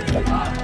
Thank you.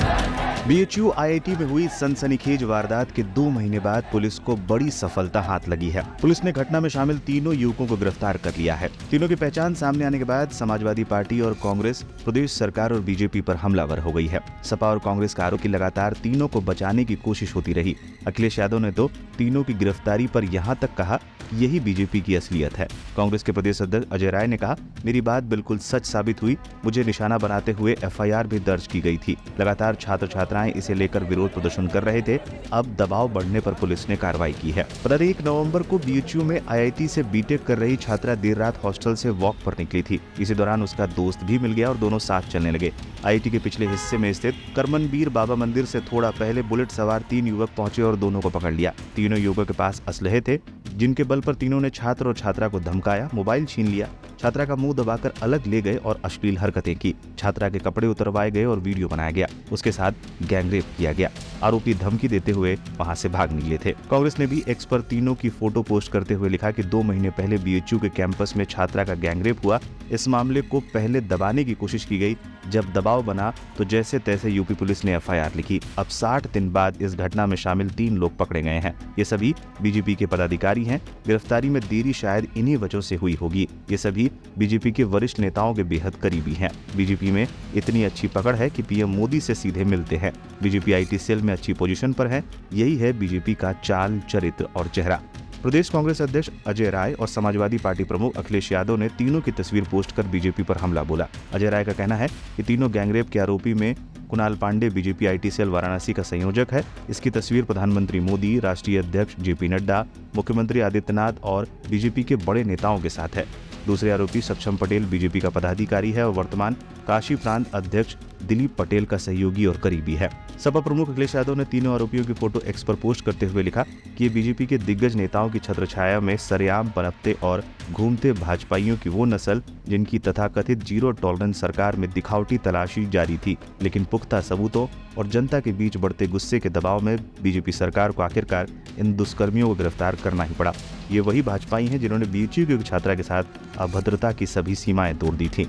BHU IIT में हुई सनसनीखेज वारदात के दो महीने बाद पुलिस को बड़ी सफलता हाथ लगी है। पुलिस ने घटना में शामिल तीनों युवकों को गिरफ़्तार कर लिया है। तीनों की पहचान सामने आने के बाद समाजवादी पार्टी और कांग्रेस, प्रदेश सरकार और बीजेपी पर हमलावर हो गई है। सपा और कांग्रेस का आरोप लगातार तीनों को बचाने की कोशिश होती रही। अखिलेश यादव ने तो तीनों की गिरफ्तारी पर यहाँ तक कहा यही बीजेपी की असलियत है। कांग्रेस के प्रदेश अध्यक्ष अजय राय ने कहा, मेरी बात बिल्कुल सच साबित हुई। मुझे निशाना बनाते हुए एफआईआर भी दर्ज की गई थी। लगातार छात्र छात्र छात्राएँ इसे लेकर विरोध प्रदर्शन कर रहे थे। अब दबाव बढ़ने पर पुलिस ने कार्रवाई की है। दें एक नवंबर को बीएचयू में आईआईटी से बीटेक कर रही छात्रा देर रात हॉस्टल से वॉक पर निकली थी। इसी दौरान उसका दोस्त भी मिल गया और दोनों साथ चलने लगे। आईआईटी के पिछले हिस्से में स्थित करमनबीर बाबा मंदिर से थोड़ा पहले बुलेट सवार तीन युवक पहुँचे और दोनों को पकड़ लिया। तीनों युवकों के पास असलहे थे। जिनके बल पर तीनों ने छात्र और छात्रा को धमकाया, मोबाइल छीन लिया। छात्रा का मुँह दबाकर अलग ले गए और अश्लील हरकतें की। छात्रा के कपड़े उतरवाए गए और वीडियो बनाया गया। उसके साथ गैंगरेप किया गया। आरोपी धमकी देते हुए वहाँ से भाग निकले थे। कांग्रेस ने भी एक्स पर तीनों की फ़ोटो पोस्ट करते हुए लिखा कि दो महीने पहले बीएचयू के कैंपस में छात्रा का गैंगरेप हुआ। इस मामले को पहले दबाने की कोशिश की गई। जब दबाव बना तो जैसे तैसे यूपी पुलिस ने एफआईआर लिखी। अब 60 दिन बाद इस घटना में शामिल तीन लोग पकड़े गए हैं। ये सभी बीजेपी के पदाधिकारी हैं। गिरफ्तारी में देरी शायद इन्हीं वजह से हुई होगी। ये सभी बीजेपी के वरिष्ठ नेताओं के बेहद करीबी हैं। बीजेपी में इतनी अच्छी पकड़ है कि पीएम मोदी से सीधे मिलते हैं। बीजेपी आईटी सेल में अच्छी पोजीशन पर है। यही है बीजेपी का चाल चरित्र और चेहरा। प्रदेश कांग्रेस अध्यक्ष अजय राय और समाजवादी पार्टी प्रमुख अखिलेश यादव ने तीनों की तस्वीर पोस्ट कर बीजेपी पर हमला बोला। अजय राय का कहना है कि तीनों गैंगरेप के आरोपी में Kunal Pandey BJP IT cell Varanasi का संयोजक है। इसकी तस्वीर प्रधानमंत्री मोदी, राष्ट्रीय अध्यक्ष जेपी नड्डा, मुख्यमंत्री आदित्यनाथ और बीजेपी के बड़े नेताओं के साथ है। दूसरे आरोपी सक्षम पटेल बीजेपी का पदाधिकारी है और वर्तमान काशी प्रांत अध्यक्ष दिलीप पटेल का सहयोगी और करीबी है। सपा प्रमुख अखिलेश यादव ने तीनों आरोपियों की फ़ोटो एक्स पर पोस्ट करते हुए लिखा कि ये बीजेपी के दिग्गज नेताओं की छत्रछाया में सरेआम, पनपते और घूमते भाजपाइयों की वो नस्ल, जिनकी तथाकथित ज़ीरो टॉलरेंस सरकार में दिखावटी तलाशी जारी थी, लेकिन पुख्ता सबूतों और जनता के बीच बढ़ते गुस्से के दबाव में बीजेपी सरकार को आखिरकार इन दुष्कर्मियों को गिरफ़्तार करना ही पड़ा। ये वही भाजपाई हैं जिन्होंने बीएचयू की छात्रा के साथ अभद्रता की सभी सीमाएँ तोड़ दी थी।